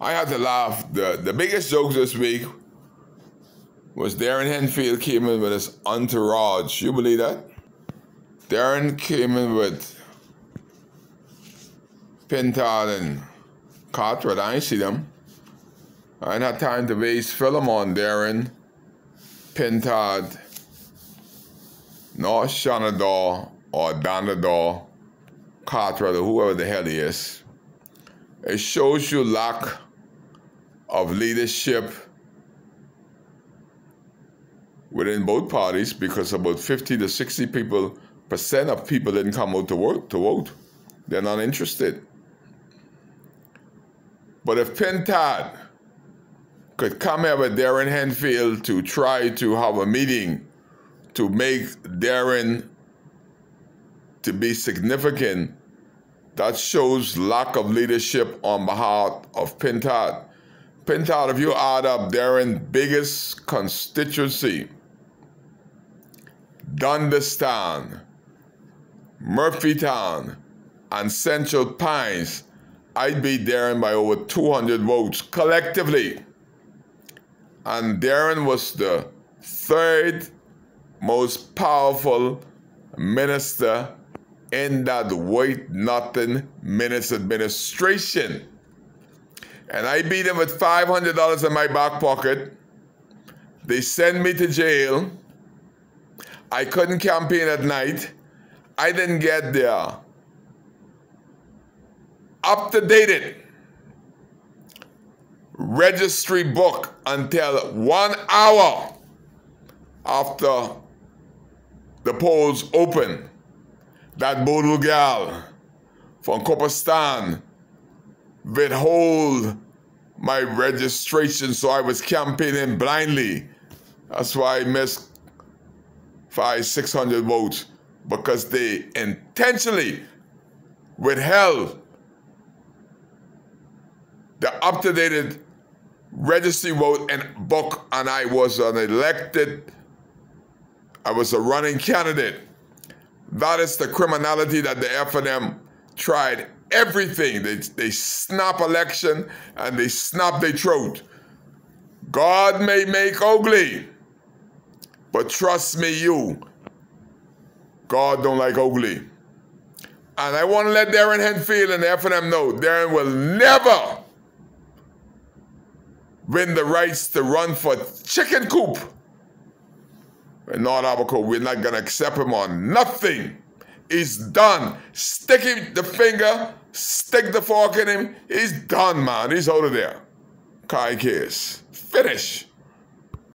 I had to laugh. The the biggest joke this week was Darren Henfield came in with his entourage. You believe that? Darren came in with Pintard and Cartwright. I ain't see them. I ain't had time to waste film on Darren, Pintard, nor Shanador or Donador, Cartwright, or whoever the hell he is. It shows you lack of leadership within both parties because about 50 to 60 people percent of people didn't come out to vote to vote. They're not interested. But if Pintard could come here with Darren Henfield to try to have a meeting to make Darren to be significant, that shows lack of leadership on behalf of Pintard. If you add up Darren's biggest constituency, Dundas Town, Murphytown, and Central Pines, I'd beat Darren by over 200 votes collectively. And Darren was the third most powerful minister in that white nothing Minnis administration. And I beat him with $500 in my back pocket. They sent me to jail. I couldn't campaign at night. I didn't get there. Up to date registry book until one hour after the polls open. That Boodle gal from Cooper's Town withhold my registration, so I was campaigning blindly. That's why I missed five, six hundred votes because they intentionally withheld the up-to-date registry vote and book, and I was an elected, I was a running candidate. That is the criminality that the FNM tried everything. They, they snap election and they snap their throat. God may make ugly, but trust me, you, God don't like ugly. And I want to let Darren Henfield and the FNM know Darren will never win the rights to run for chicken coop. In North Abaco, we're not going to accept him on nothing. He's done. Stick the finger, stick the fork in him. He's done, man. He's out of there. Kai case. Finish.